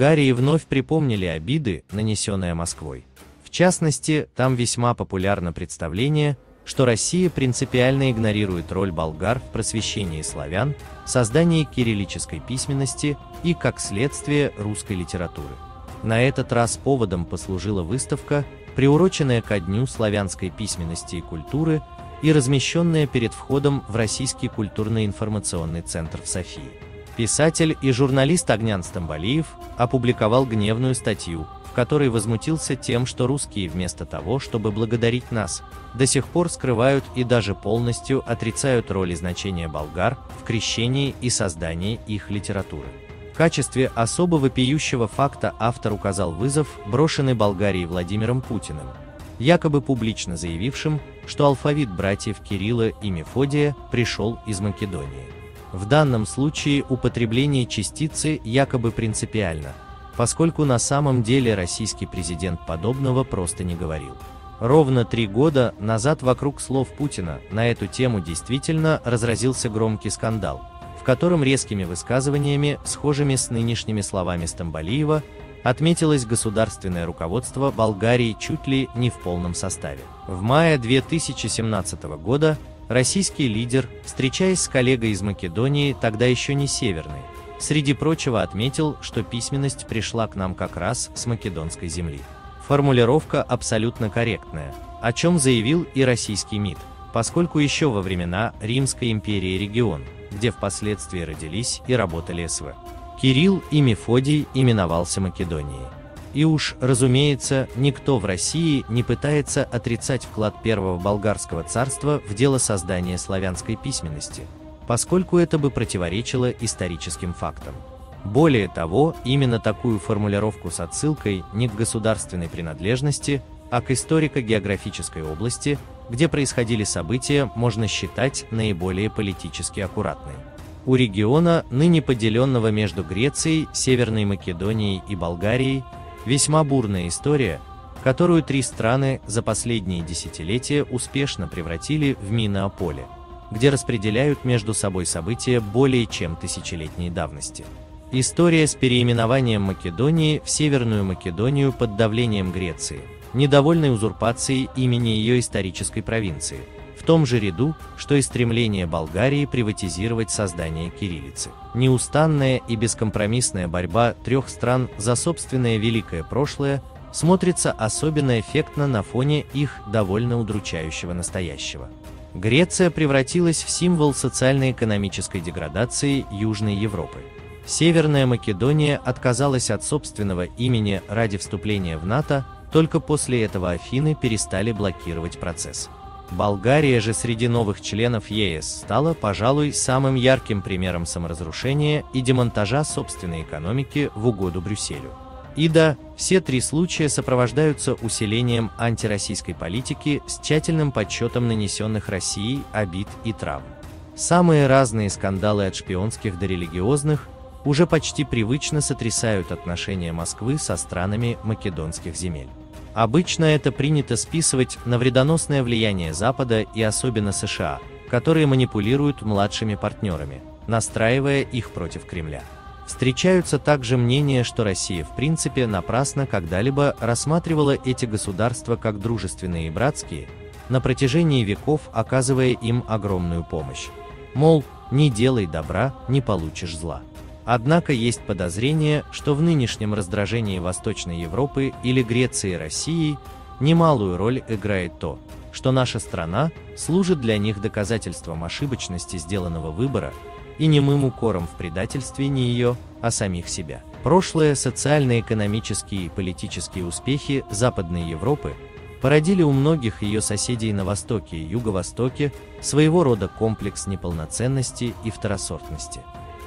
Болгарии вновь припомнили обиды, нанесенные Москвой. В частности, там весьма популярно представление, что Россия принципиально игнорирует роль болгар в просвещении славян, создании кириллической письменности и, как следствие, русской литературы. На этот раз поводом послужила выставка, приуроченная ко Дню славянской письменности и культуры и размещенная перед входом в Российский культурно-информационный центр в Софии. Писатель и журналист Огнян Стамбалиев опубликовал гневную статью, в которой возмутился тем, что русские вместо того, чтобы благодарить нас, до сих пор скрывают и даже полностью отрицают роль и значение болгар в крещении и создании их литературы. Качестве особо вопиющего факта автор указал вызов, брошенный Болгарии Владимиром Путиным, якобы публично заявившим, что алфавит братьев Кирилла и Мефодия пришел из Македонии. В данном случае употребление частицы якобы принципиально, поскольку на самом деле российский президент подобного просто не говорил. Ровно три года назад вокруг слов Путина на эту тему действительно разразился громкий скандал, в котором резкими высказываниями, схожими с нынешними словами Стамбалиева, отметилось государственное руководство Болгарии чуть ли не в полном составе. В мае 2017 года Российский лидер, встречаясь с коллегой из Македонии, тогда еще не северной, среди прочего отметил, что письменность пришла к нам как раз с македонской земли. Формулировка абсолютно корректная, о чем заявил и российский МИД, поскольку еще во времена Римской империи регион, где впоследствии родились и работали СВ. Кирилл и Мефодий именовался Македонией. И уж, разумеется, никто в России не пытается отрицать вклад Первого Болгарского царства в дело создания славянской письменности, поскольку это бы противоречило историческим фактам. Более того, именно такую формулировку с отсылкой не к государственной принадлежности, а к историко-географической области, где происходили события, можно считать наиболее политически аккуратной. У региона, ныне поделенного между Грецией, Северной Македонией и Болгарией, Весьма бурная история, которую три страны за последние десятилетия успешно превратили в минное поле, где распределяют между собой события более чем тысячелетней давности. История с переименованием Македонии в Северную Македонию под давлением Греции, недовольной узурпацией имени ее исторической провинции – в том же ряду, что и стремление Болгарии приватизировать создание кириллицы. Неустанная и бескомпромиссная борьба трех стран за собственное великое прошлое смотрится особенно эффектно на фоне их довольно удручающего настоящего. Греция превратилась в символ социально-экономической деградации Южной Европы. Северная Македония отказалась от собственного имени ради вступления в НАТО, только после этого Афины перестали блокировать процесс. Болгария же среди новых членов ЕС стала, пожалуй, самым ярким примером саморазрушения и демонтажа собственной экономики в угоду Брюсселю. И да, все три случая сопровождаются усилением антироссийской политики с тщательным подсчетом нанесенных России обид и травм. Самые разные скандалы от шпионских до религиозных уже почти привычно сотрясают отношения Москвы со странами македонских земель. Обычно это принято списывать на вредоносное влияние Запада и особенно США, которые манипулируют младшими партнерами, настраивая их против Кремля. Встречаются также мнения, что Россия в принципе напрасно когда-либо рассматривала эти государства как дружественные и братские, на протяжении веков оказывая им огромную помощь. Мол, не делай добра, не получишь зла. Однако есть подозрение, что в нынешнем раздражении Восточной Европы или Греции и России немалую роль играет то, что наша страна служит для них доказательством ошибочности сделанного выбора и немым укором в предательстве не ее, а самих себя. Прошлые социально-экономические и политические успехи Западной Европы породили у многих ее соседей на Востоке и Юго-Востоке своего рода комплекс неполноценности и второсортности.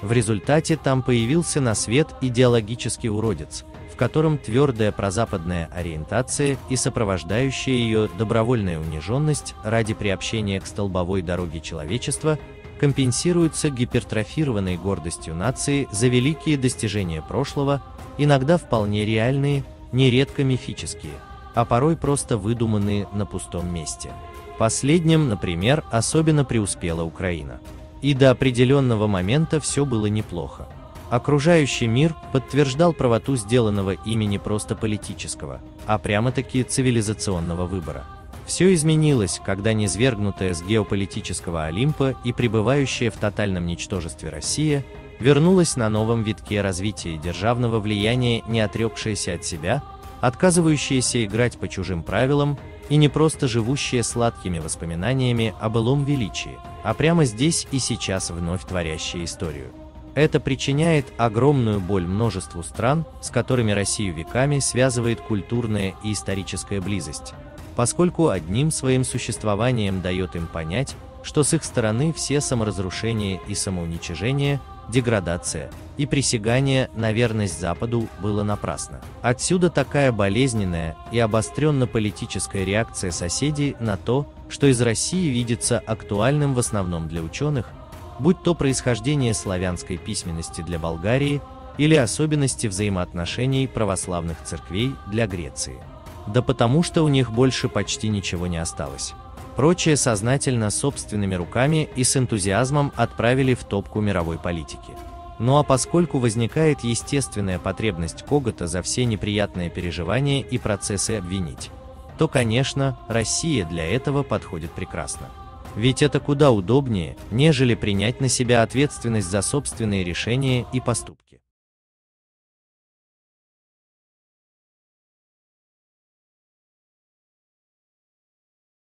В результате там появился на свет идеологический уродец, в котором твердая прозападная ориентация и сопровождающая ее добровольная униженность ради приобщения к столбовой дороге человечества компенсируются гипертрофированной гордостью нации за великие достижения прошлого, иногда вполне реальные, нередко мифические, а порой просто выдуманные на пустом месте. Последним, например, особенно преуспела Украина. И до определенного момента все было неплохо. Окружающий мир подтверждал правоту сделанного ими не просто политического, а прямо-таки цивилизационного выбора. Все изменилось, когда низвергнутая с геополитического Олимпа и пребывающая в тотальном ничтожестве Россия вернулась на новом витке развития державного влияния, не отрекшаяся от себя, отказывающаяся играть по чужим правилам и не просто живущая сладкими воспоминаниями о былом величии, а прямо здесь и сейчас вновь творящая историю. Это причиняет огромную боль множеству стран, с которыми Россию веками связывает культурная и историческая близость, поскольку одним своим существованием дает им понять, что с их стороны все саморазрушения и самоуничижение, деградация и присягание на верность Западу было напрасно. Отсюда такая болезненная и обостренно-политическая реакция соседей на то, что из России видится актуальным в основном для ученых, будь то происхождение славянской письменности для Болгарии или особенности взаимоотношений православных церквей для Греции. Да потому что у них больше почти ничего не осталось. Прочее сознательно собственными руками и с энтузиазмом отправили в топку мировой политики. Ну а поскольку возникает естественная потребность Когота за все неприятные переживания и процессы обвинить, то, конечно, Россия для этого подходит прекрасно. Ведь это куда удобнее, нежели принять на себя ответственность за собственные решения и поступки.